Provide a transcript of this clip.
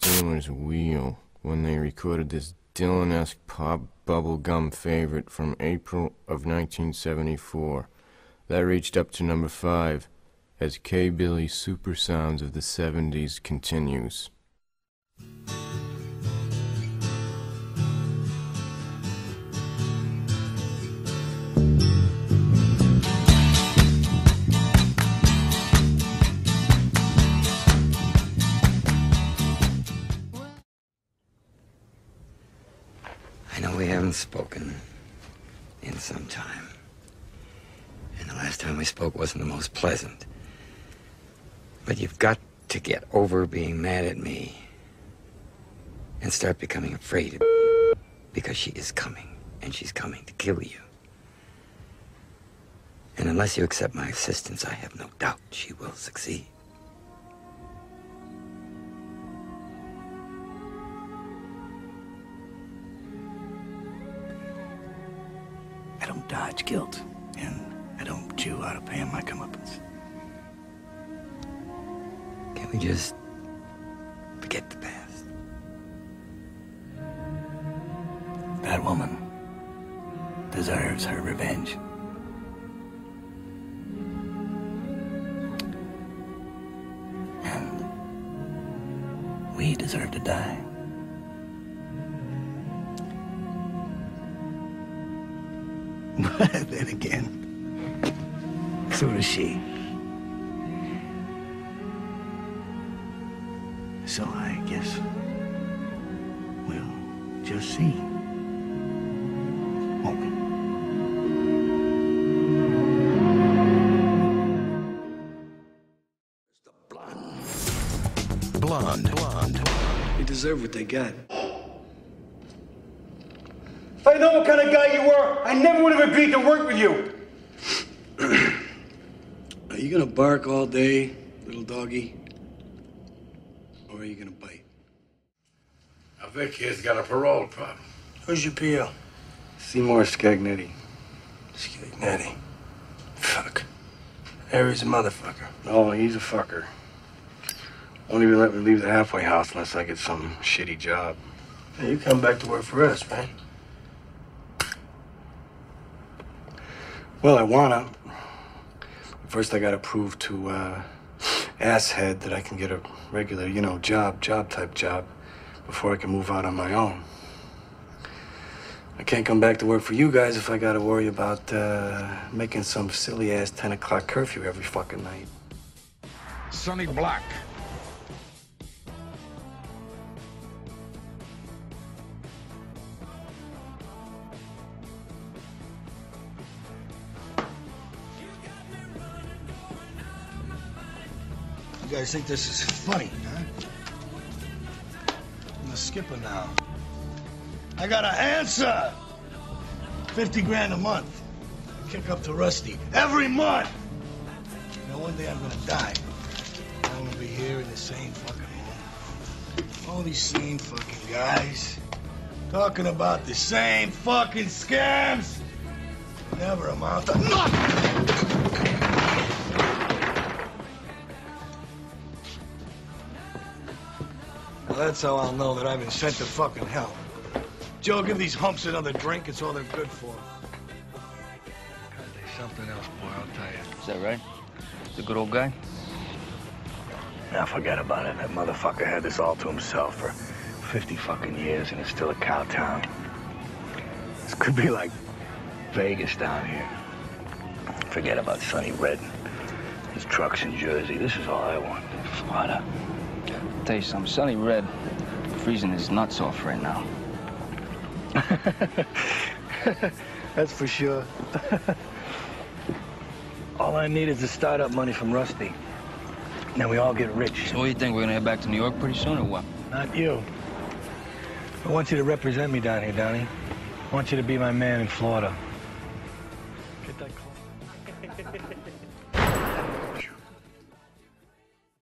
Stealers Wheel when they recorded this Dylan-esque pop bubblegum favorite from April of 1974. That reached up to number 5 as K-Billy's Super Sounds of the 70s continues. We haven't spoken in some time. And the last time we spoke wasn't the most pleasant. But you've got to get over being mad at me and start becoming afraid of me because she is coming and she's coming to kill you. And unless you accept my assistance, I have no doubt she will succeed. Dodge guilt, and I don't chew out of paying my comeuppance. Can we just forget the past? That woman deserves her revenge. And we deserve to die. But then again, so does she. So I guess we'll just see. Won't we? Blonde. Blonde. They deserve what they got. If I know what kind of guy you were, I never would have agreed to work with you. are you gonna bark all day, little doggy? Or are you gonna bite? I think he's got a parole problem. Who's your PO? Seymour Scagnetti. Scagnetti. Fuck. Harry's a motherfucker. Oh, he's a fucker. Won't even let me leave the halfway house unless I get some shitty job. Hey, you come back to work for us, right? Well, I wanna. First, I gotta prove to uh, Asshead that I can get a regular, you know, job, job type job, before I can move out on my own. I can't come back to work for you guys if I gotta worry about uh, making some silly ass 10 o'clock curfew every fucking night. Sonny Black. You guys think this is funny, huh? I'm the skipper now. I got an answer. 50 grand a month. Kick up to Rusty. Every month. You know, one day I'm gonna die. I'm gonna be here in the same fucking room. All these same fucking guys. Talking about the same fucking scams. Never amount to nothing. Well, that's how I'll know that I've been sent to fucking hell. Joe, give these humps another drink. It's all they're good for. There's something else, boy, I'll tell you. Is that right? The good old guy? Now forget about it. That motherfucker had this all to himself for 50 fucking years, and it's still a cow town. This could be like Vegas down here. Forget about Sonny Red, his trucks in Jersey. This is all I want. Florida. Tell you something, Sonny Red freezing his nuts off right now. That's for sure. all I need is the startup money from Rusty. Then we all get rich. So what do you think, we're gonna head back to New York pretty soon or what? Not you. I want you to represent me down here, Donnie. I want you to be my man in Florida.